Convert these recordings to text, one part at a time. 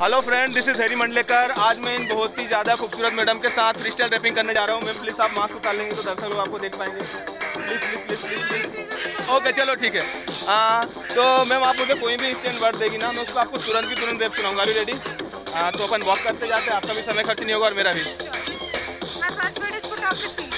Hello friend this is Hari Mandlekar आज मैं इन बहुत ही ज़्यादा खूबसूरत मैडम के साथ फ्री स्टाइल रैपिंग करने जा रहा हूँ। मैम प्लीज़ आप मास्क उतार लेंगे तो दर्शक लोग आपको देख पाएँगे। Please please please please please okay चलो ठीक है। आ, तो मैम आप मुझे कोई भी स्टैंड वर्ड देगी ना मैं उसको आपको तुरंत की तुरंत रैप सुनाऊँगा। अभी रेडी तो अपन वॉक करते जाते आपका भी समय खर्च नहीं होगा और मेरा भी।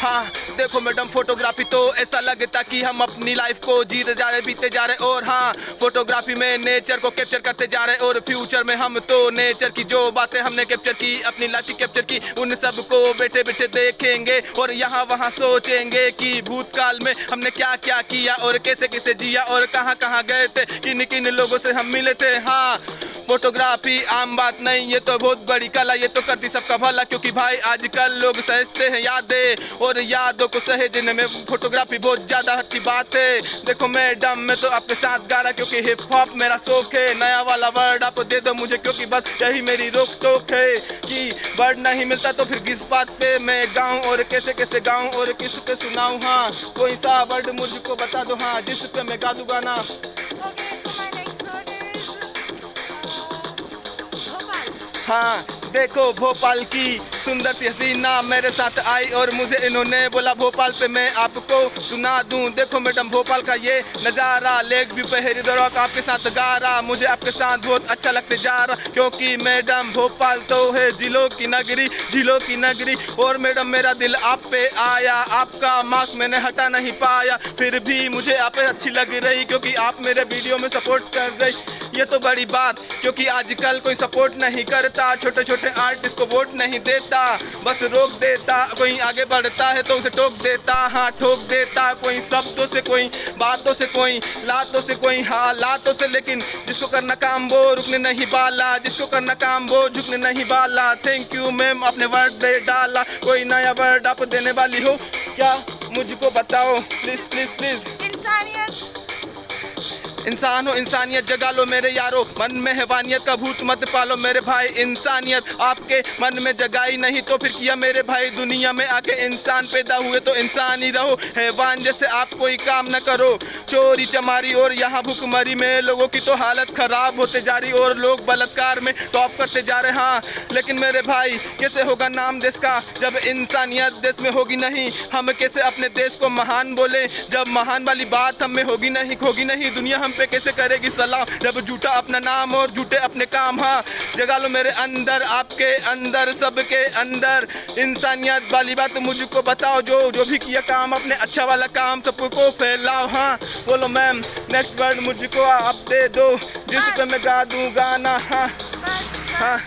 हाँ देखो मैडम फोटोग्राफी तो ऐसा लगता कि हम अपनी लाइफ को जीते जा रहे, बीते जा रहे और हाँ फोटोग्राफी में नेचर को कैप्चर करते जा रहे और फ्यूचर में हम तो नेचर की जो बातें हमने कैप्चर की, अपनी लाइफ की कैप्चर की, उन सबको बैठे बैठे देखेंगे और यहाँ वहाँ सोचेंगे कि भूतकाल में हमने क्या क्या किया और कैसे कैसे जिया और कहाँ कहाँ गए थे किन किन लोगों से हम मिले थे। हाँ फोटोग्राफी आम बात नहीं, ये तो बहुत बड़ी कला, ये तो करती सबका भला, क्योंकि भाई आजकल लोग सहजते हैं यादें, और यादों को सहेजने में फोटोग्राफी बहुत ज़्यादा अच्छी बात है। देखो मैडम, मैं तो आपके साथ गा रहा, क्योंकि हिप हॉप मेरा शौक है, नया वाला वर्ड आप दे दो मुझे, क्योंकि बस यही मेरी रोक टोक है, कि वर्ड नहीं मिलता तो फिर किस बात पे मैं गाऊं, और कैसे कैसे गाऊं, और किस पे सुनाऊं हाँ कोई सा वर्ड मुझको बता दो हाँ जिस पे मैं गा दूँ गाना हाँ देखो भोपाल की सुंदर सी हसीना मेरे साथ आई और मुझे इन्होंने बोला, भोपाल पे मैं आपको सुना दूँ। देखो मैडम, भोपाल का ये नज़ारा, लेक भी पहरी दौराक आपके साथ गा रहा मुझे आपके साथ बहुत अच्छा लगते जा रहा, क्योंकि मैडम, भोपाल तो है जिलों की नगरी जिलों की नगरी। और मैडम, मेरा दिल आप पे आया, आपका मास्क मैंने हटा नहीं पाया। फिर भी मुझे आप अच्छी लग रही, क्योंकि आप मेरे वीडियो में सपोर्ट कर रही। ये तो बड़ी बात, क्योंकि आजकल कोई सपोर्ट नहीं करता छोटे छोटे आर्टिस्ट को वोट नहीं देता, बस रोक देता, कोई आगे बढ़ता है तो उसे टोक देता हाँ ठोक देता, कोई शब्दों से, कोई बातों से, कोई लातों से, कोई हाँ हालातों से, लेकिन जिसको करना काम वो रुकने नहीं बाला जिसको करना काम वो झुकने नहीं बाला थैंक यू मैम अपने वर्ड दे डाला, कोई नया वर्ड आप देने वाली हो, क्या मुझको बताओ? प्लीज़ प्लीज़ प्लीज़ इंसानियत। इंसान हो इंसानियत जगा लो मेरे यारो। मन में हैवानियत का भूत मत पालो मेरे भाई इंसानियत। आपके मन में जगाई नहीं तो फिर किया मेरे भाई दुनिया में आके इंसान पैदा हुए तो इंसान ही रहो। हैवान जैसे आप कोई काम ना करो। चोरी चमारी और यहाँ भूखमरी में लोगों की तो हालत खराब होते जा रही और लोग बलात्कार में टॉप करते जा रहे हाँ। लेकिन मेरे भाई, कैसे होगा नाम देश का जब इंसानियत देश में होगी नहीं? हम कैसे अपने देश को महान बोले जब महान वाली बात हम में होगी नहीं होगी नहीं? दुनिया हम पे कैसे करेगी सलाम जब झूठा अपना नाम और झूठे अपने काम? हाँ जगा लो मेरे अंदर, आपके अंदर, सबके अंदर। इंसानियत वाली बात मुझको बताओ, जो जो भी किया काम, अपने अच्छा वाला काम सबको फैलाओ। हाँ बोलो, मैम नेक्स्ट वर्ड मुझको आप दे दो, जिस पे मैं गा दूँ गाना हाँ हाँ।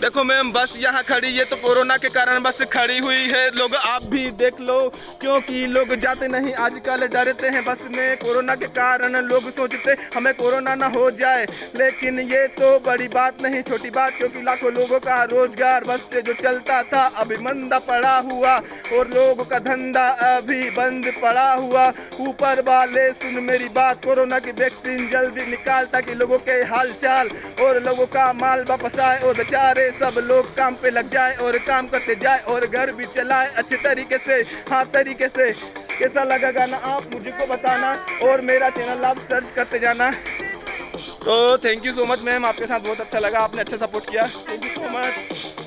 देखो मैम, बस यहाँ खड़ी है तो कोरोना के कारण बस खड़ी हुई है। लोग, आप भी देख लो, क्योंकि लोग जाते नहीं, आजकल डरते हैं बस में। कोरोना के कारण लोग सोचते, हमें कोरोना ना हो जाए। लेकिन ये तो बड़ी बात नहीं, छोटी बात, क्योंकि लाखों लोगों का रोज़गार बस से जो चलता था, अभी मंदा पड़ा हुआ। और लोगों का धंधा अभी बंद पड़ा हुआ। ऊपर वाले, सुन मेरी बात, कोरोना की वैक्सीन जल्दी निकाल, ताकि लोगों के हाल चाल और लोगों का माल वापस आए और बेचारे सब लोग काम पे लग जाए और काम करते जाए और घर भी चलाए अच्छे तरीके से हाँ तरीके से। कैसा लगा गाना आप मुझे को बताना और मेरा चैनल आप सर्च करते जाना। तो thank you so much ma'am आपके साथ बहुत अच्छा लगा, आपने अच्छा सपोर्ट किया। Thank you so much